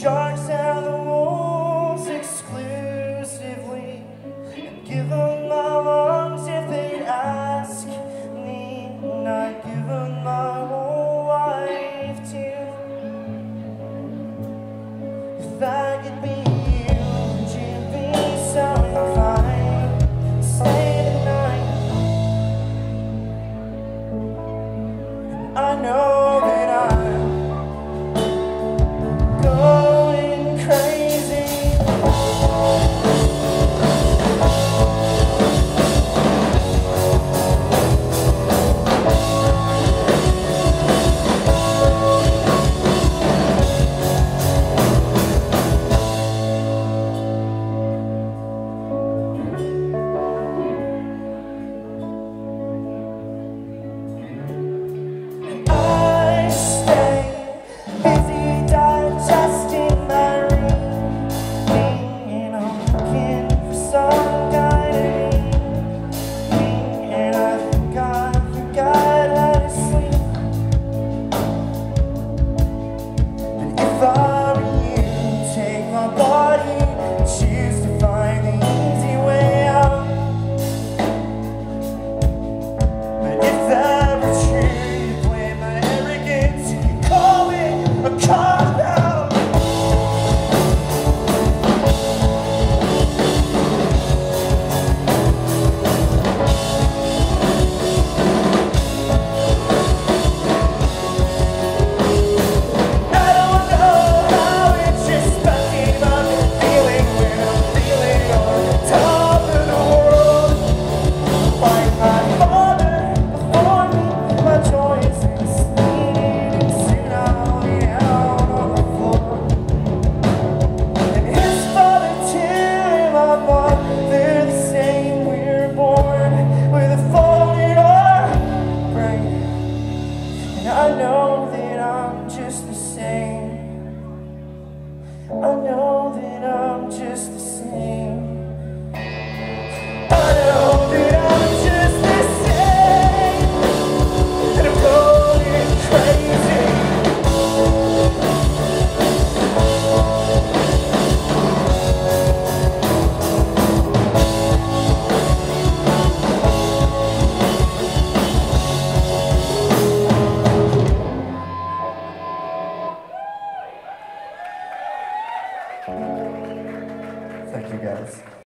sharks and the wolves exclusively And give them my lungs if they ask me And I'd give them my whole life too. If I could be you, would you be so? Stay the night I know Thank you guys.